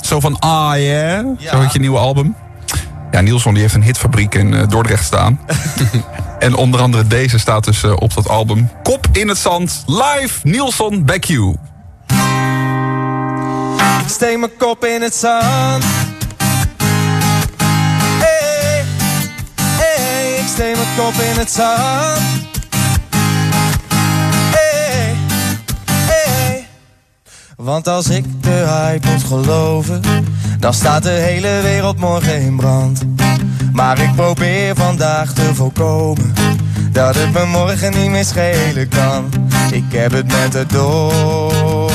Zo van, ah yeah, zo heet je nieuwe album. Ja, Nielsen die heeft een hitfabriek in eh, Dordrecht staan. en onder andere deze staat dus eh, op dat album. Kop in het zand, live, Nielsen, back you. Ik steek mijn kop in het zand. Hey, hey, ik steek mijn kop in het zand. Want als ik de hype moet geloven, dan staat de hele wereld morgen in brand. Maar ik probeer vandaag te voorkomen dat het me morgen niet meer schelen kan. Ik heb het met het donker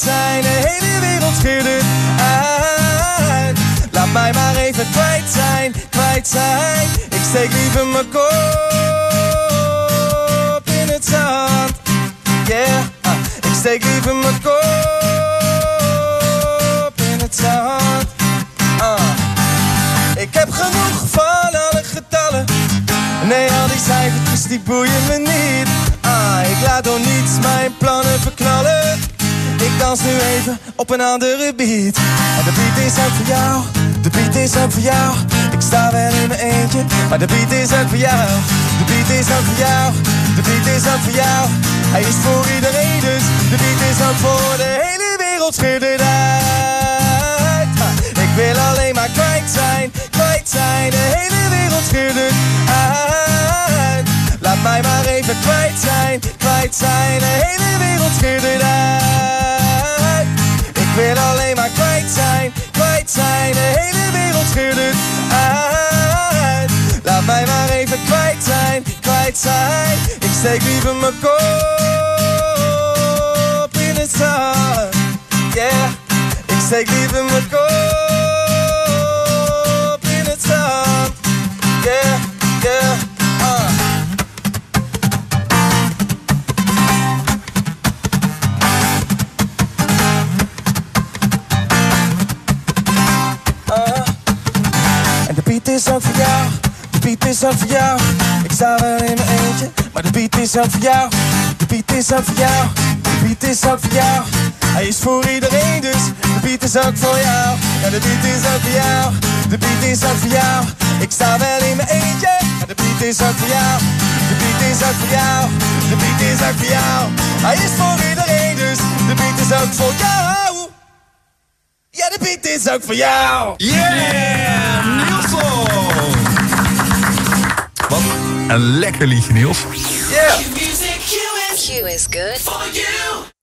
zijn. De hele wereld schudt uit. Laat mij maar even kwijt zijn, kwijt zijn. Ik steek liever mijn kop in het zand. Yeah, ah, ik steek liever mijn kop in het zand. Ah. Ik heb genoeg van alle getallen. Nee, al die cijfertjes die boeien me niet. Ah, ik laat door niets mijn plannen verknallen. Dans nu even op een andere beat. En de beat is ook voor jou. De beat is ook voor jou. Ik sta wel in mijn eentje, maar de beat is ook voor jou. De beat is ook voor jou. De beat is ook voor jou. Hij is voor iedereen, dus de beat is ook voor de hele wereld. Schud steek liever mijn kop in het zand. Yeah. Ik steek liever mijn kop in het zand. Yeah, yeah, uh. Uh. En de beat is ook voor jou, de beat is ook voor jou. Ik sta wel in mijn eentje, maar de beat is ook voor jou. De beat is ook voor jou, de beat is ook voor jou. Hij is voor iedereen, dus de beat is ook voor jou. Ja, de beat is ook voor jou, de beat is ook voor jou. Ik sta wel in mijn eentje, maar de beat is ook voor jou. De beat is ook voor jou, de beat is ook voor jou. Hij is voor iedereen, dus de beat is ook voor jou. Ja, de beat is ook voor jou. Yeah, Nielsen! Wat een lekker liedje, Niels. Yeah. Q is good.